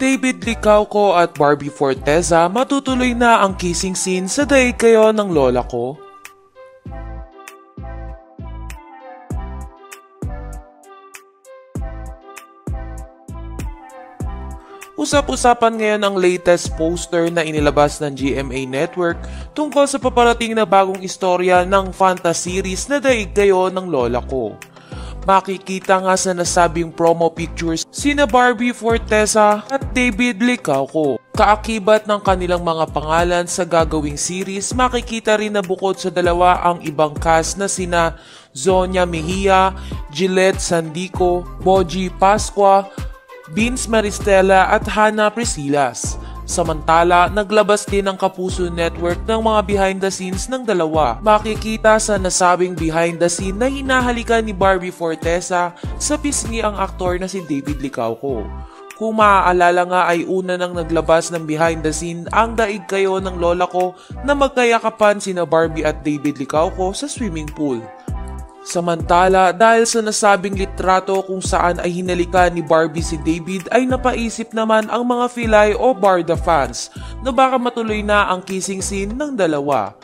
David Licauco at Barbie Forteza matutuloy na ang kissing scene sa daig kayo ng lola ko. Usap-usapan ngayon ang latest poster na inilabas ng GMA Network tungkol sa paparating na bagong istorya ng fantasy series na daig kayo ng lola ko. Makikita nga sa nasabing promo pictures sina Barbie Forteza at David Licauco. Kaakibat ng kanilang mga pangalan sa gagawing series, makikita rin na bukod sa dalawa ang ibang cast na sina Zonia Mejia, Gillette Sandico, Boji Pasqua, Vince Maristella at Hannah Prisilas. Samantala, naglabas din ang Kapuso Network ng mga behind the scenes ng dalawa. Makikita sa nasabing behind the scene na hinahalikan ni Barbie Fortesa sa pisngi ang aktor na si David Licauco. Kung maaalala nga ay una nang naglabas ng behind the scene ang daig kayo ng lola ko na magkayakapan sina Barbie at David Licauco sa swimming pool. Samantala, dahil sa nasabing litrato kung saan ay hinalikan ni Barbie si David ay napaisip naman ang mga Filay o Barda fans na baka matuloy na ang kissing scene ng dalawa.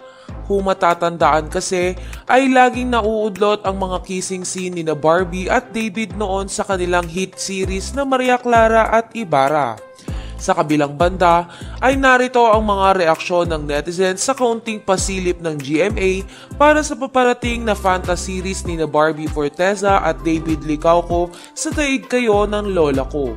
Kung matatandaan kasi ay laging nauudlot ang mga kissing scene ni na Barbie at David noon sa kanilang hit series na Maria Clara at Ibarra. Sa kabilang banda ay narito ang mga reaksyon ng netizens sa kaunting pasilip ng GMA para sa paparating na fantasy series ni na Barbie Forteza at David Licauco sa Taig Kayo ng Lola Ko.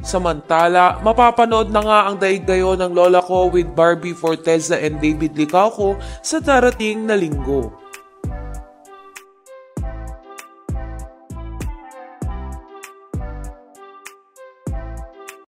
Samantala, mapapanood na nga ang daig ng lola ko with Barbie Forteza and David Licauco sa darating na linggo.